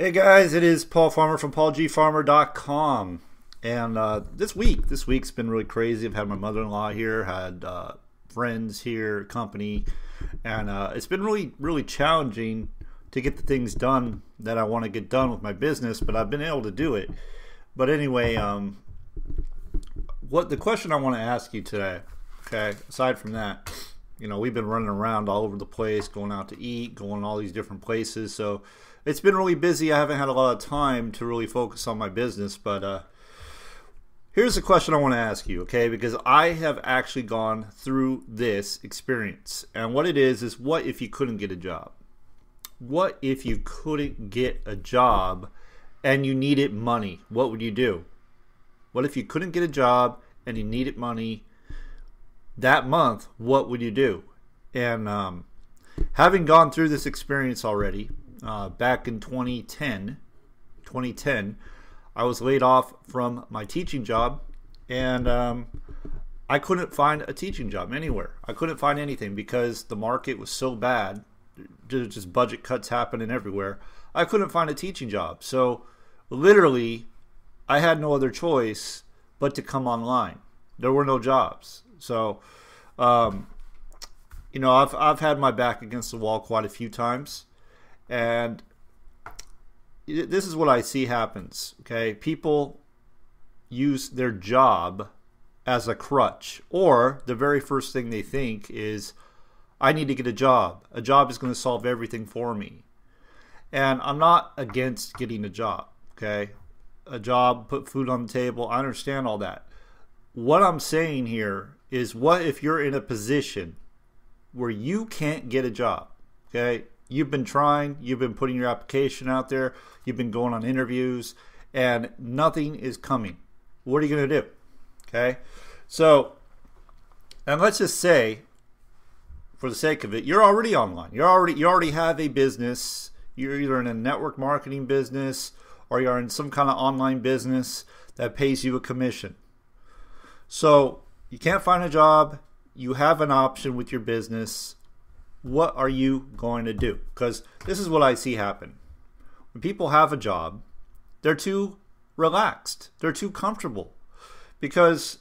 Hey guys, it is Paul Farmer from paulgfarmer.com. And uh, this week, this week's been really crazy. I've had my mother-in-law here, had uh, friends here, company, and uh, it's been really, really challenging to get the things done that I want to get done with my business. But I've been able to do it. But anyway, um, what the question I want to ask you today, okay? Aside from that, you know, we've been running around all over the place, going out to eat, going all these different places, so it's been really busy. I haven't had a lot of time to really focus on my business, but uh, here's a question I want to ask you, okay? Because I have actually gone through this experience. And what it is, is what if you couldn't get a job? What if you couldn't get a job and you needed money? What would you do? What if you couldn't get a job and you needed money that month? What would you do? And um, having gone through this experience already, uh, back in 2010, 2010, I was laid off from my teaching job, and um, I couldn't find a teaching job anywhere. I couldn't find anything because the market was so bad. Just budget cuts happening everywhere. I couldn't find a teaching job. So, literally, I had no other choice but to come online. There were no jobs. So, um, you know, I've, I've had my back against the wall quite a few times. And this is what I see happens. Okay, people use their job as a crutch, or the very first thing they think is, I need to get a job. A job is going to solve everything for me. And I'm not against getting a job. Okay, a job, put food on the table. I understand all that. What I'm saying here is, what if you're in a position where you can't get a job? Okay, you've been trying, you've been putting your application out there, you've been going on interviews, and nothing is coming. What are you going to do? Okay, so and let's just say, for the sake of it, you're already online. You're already you already have a business. You're either in a network marketing business or you're in some kind of online business that pays you a commission. So you can't find a job. You have an option with your business what are you going to do? Because this is what I see happen. When people have a job, they're too relaxed, they're too comfortable. Because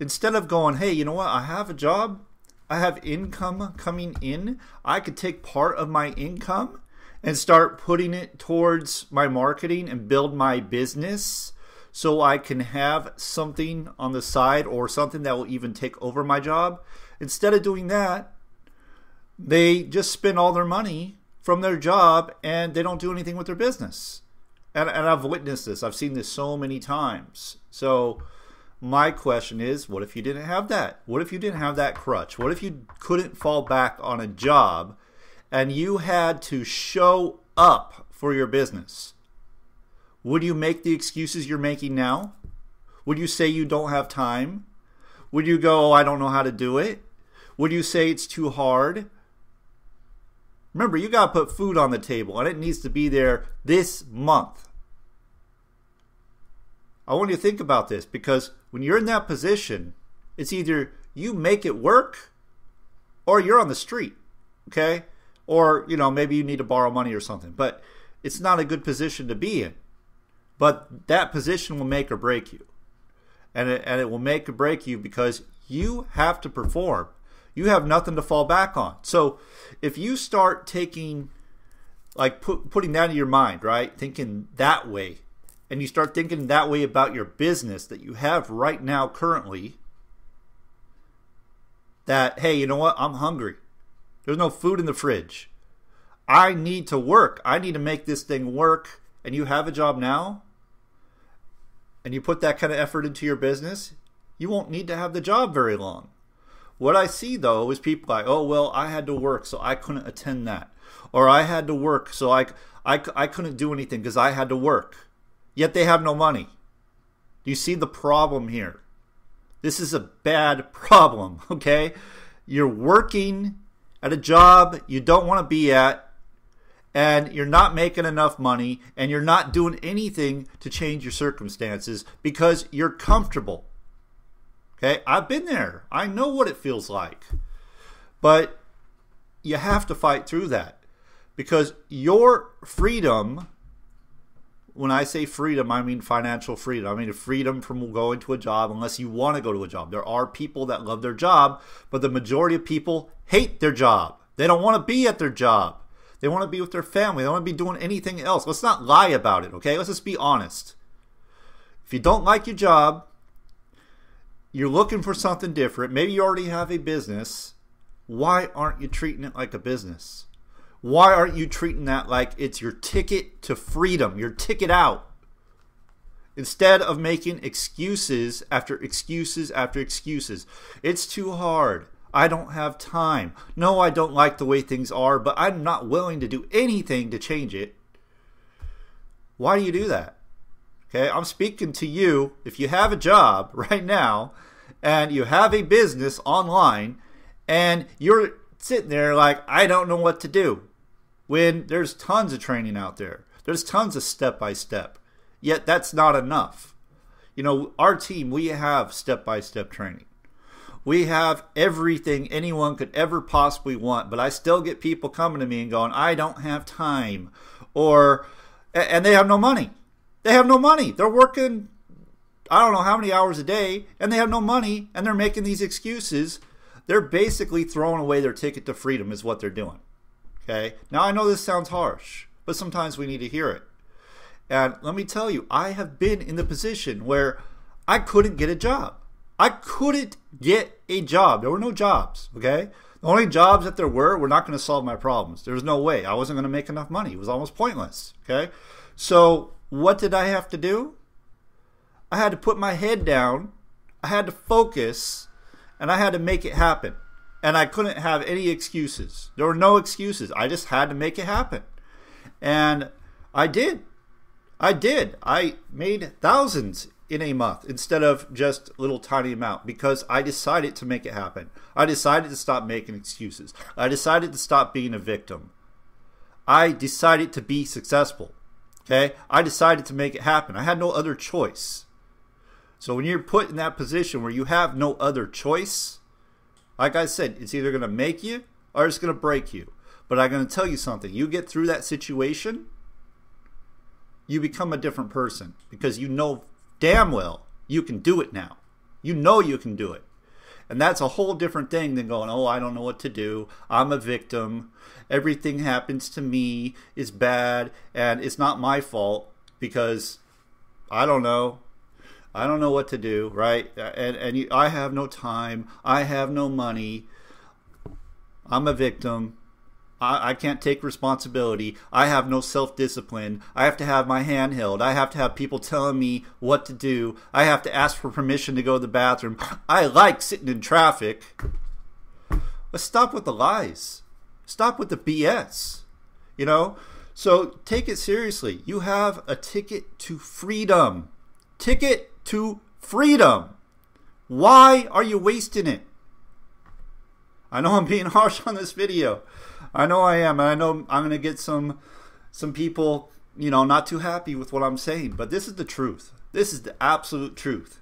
instead of going, hey, you know what, I have a job, I have income coming in, I could take part of my income and start putting it towards my marketing and build my business so I can have something on the side or something that will even take over my job. Instead of doing that, they just spend all their money from their job and they don't do anything with their business. And, and I've witnessed this. I've seen this so many times. So my question is, what if you didn't have that? What if you didn't have that crutch? What if you couldn't fall back on a job and you had to show up for your business? Would you make the excuses you're making now? Would you say you don't have time? Would you go, oh, I don't know how to do it? Would you say it's too hard? Remember, you got to put food on the table, and it needs to be there this month. I want you to think about this because when you're in that position, it's either you make it work or you're on the street, okay? Or, you know, maybe you need to borrow money or something, but it's not a good position to be in. But that position will make or break you. And it, and it will make or break you because you have to perform you have nothing to fall back on. So if you start taking, like put, putting that in your mind, right? Thinking that way, and you start thinking that way about your business that you have right now currently, that, hey, you know what? I'm hungry. There's no food in the fridge. I need to work. I need to make this thing work. And you have a job now, and you put that kind of effort into your business, you won't need to have the job very long. What I see though is people like, oh well, I had to work, so I couldn't attend that, or I had to work, so I I, I couldn't do anything because I had to work. Yet they have no money. Do you see the problem here? This is a bad problem. Okay, you're working at a job you don't want to be at and you're not making enough money and you're not doing anything to change your circumstances because you're comfortable. Okay, I've been there. I know what it feels like. But you have to fight through that because your freedom when I say freedom, I mean financial freedom. I mean freedom from going to a job unless you want to go to a job. There are people that love their job, but the majority of people hate their job. They don't want to be at their job. They want to be with their family. They want to be doing anything else. Let's not lie about it, okay? Let's just be honest. If you don't like your job, you're looking for something different. Maybe you already have a business. Why aren't you treating it like a business? Why aren't you treating that like it's your ticket to freedom, your ticket out? Instead of making excuses after excuses after excuses. It's too hard. I don't have time. No, I don't like the way things are, but I'm not willing to do anything to change it. Why do you do that? Okay, I'm speaking to you. If you have a job right now and you have a business online and you're sitting there like, I don't know what to do, when there's tons of training out there, there's tons of step by step, yet that's not enough. You know, our team, we have step by step training. We have everything anyone could ever possibly want, but I still get people coming to me and going, I don't have time. Or, and they have no money. They have no money. They're working, I don't know how many hours a day, and they have no money, and they're making these excuses. They're basically throwing away their ticket to freedom, is what they're doing. Okay? Now, I know this sounds harsh, but sometimes we need to hear it. And let me tell you, I have been in the position where I couldn't get a job. I couldn't get a job. There were no jobs, okay? The only jobs that there were were not going to solve my problems. There was no way. I wasn't going to make enough money. It was almost pointless, okay? So, what did I have to do? I had to put my head down, I had to focus, and I had to make it happen. And I couldn't have any excuses. There were no excuses. I just had to make it happen. And I did. I did. I made thousands in a month instead of just a little tiny amount because I decided to make it happen. I decided to stop making excuses. I decided to stop being a victim. I decided to be successful. Okay? I decided to make it happen. I had no other choice. So when you're put in that position where you have no other choice, like I said, it's either going to make you or it's going to break you. But I'm going to tell you something. You get through that situation, you become a different person because you know damn well you can do it now. You know you can do it. And that's a whole different thing than going, oh, I don't know what to do. I'm a victim. Everything happens to me is bad and it's not my fault because I don't know. I don't know what to do, right? And and you, I have no time. I have no money. I'm a victim. I, I can't take responsibility. I have no self discipline. I have to have my hand held. I have to have people telling me what to do. I have to ask for permission to go to the bathroom. I like sitting in traffic. Let's stop with the lies. Stop with the BS. You know? So take it seriously. You have a ticket to freedom. Ticket to freedom. Why are you wasting it? I know I'm being harsh on this video. I know I am, and I know I'm going to get some some people, you know, not too happy with what I'm saying, but this is the truth. This is the absolute truth.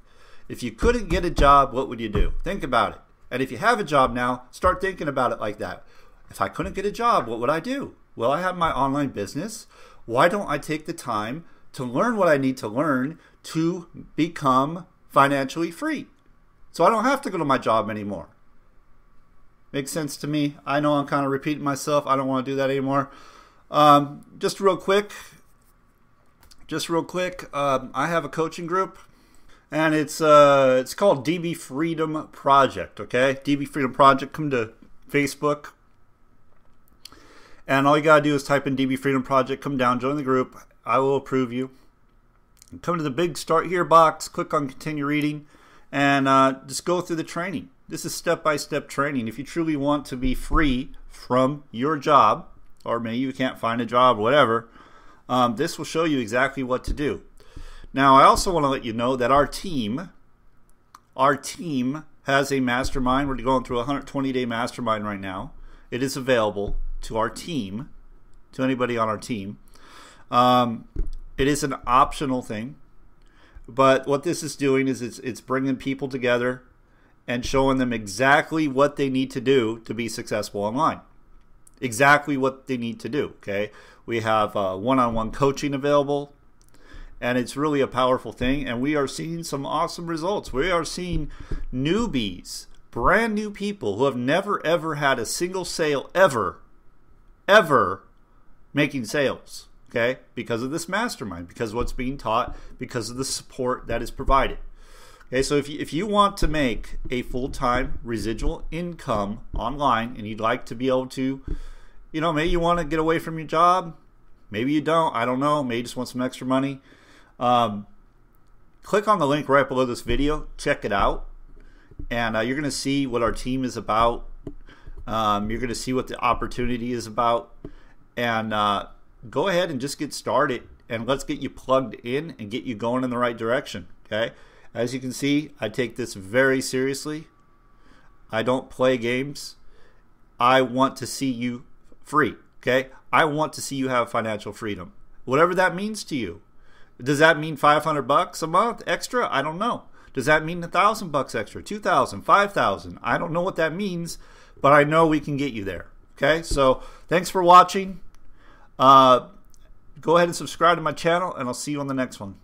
If you couldn't get a job, what would you do? Think about it. And if you have a job now, start thinking about it like that. If I couldn't get a job, what would I do? Well, I have my online business. Why don't I take the time to learn what I need to learn to become financially free? So I don't have to go to my job anymore. Makes sense to me. I know I'm kind of repeating myself. I don't want to do that anymore. Um, just real quick, just real quick, um, I have a coaching group, and it's uh, it's called DB Freedom Project. Okay, DB Freedom Project. Come to Facebook, and all you gotta do is type in DB Freedom Project. Come down, join the group. I will approve you. Come to the big Start Here box. Click on Continue Reading, and uh, just go through the training. This is step by step training. If you truly want to be free from your job, or maybe you can't find a job, whatever, um, this will show you exactly what to do. Now, I also want to let you know that our team, our team has a mastermind. We're going through a 120 day mastermind right now. It is available to our team, to anybody on our team. Um, it is an optional thing, but what this is doing is it's, it's bringing people together and showing them exactly what they need to do to be successful online. Exactly what they need to do. Okay, we have one on one coaching available. and it's really a powerful thing. And we are seeing some awesome results. We are seeing newbies, brand new people who have never ever had a single sale ever, ever making sales. Okay, because of this mastermind, because what's being taught, because of the support that is provided. Okay, so if you, if you want to make a full time residual income online and you'd like to be able to, you know, maybe you want to get away from your job, maybe you don't, I don't know, maybe you just want some extra money. Um, click on the link right below this video, check it out, and uh, you're going to see what our team is about. Um, you're going to see what the opportunity is about, and uh, go ahead and just get started and let's get you plugged in and get you going in the right direction. Okay. As you can see, I take this very seriously. I don't play games. I want to see you free. Okay. I want to see you have financial freedom. Whatever that means to you. Does that mean 500 bucks a month extra? I don't know. Does that mean a thousand bucks extra? 2,000, 5,000? I don't know what that means, but I know we can get you there. Okay. So thanks for watching. Uh, go ahead and subscribe to my channel, and I'll see you on the next one.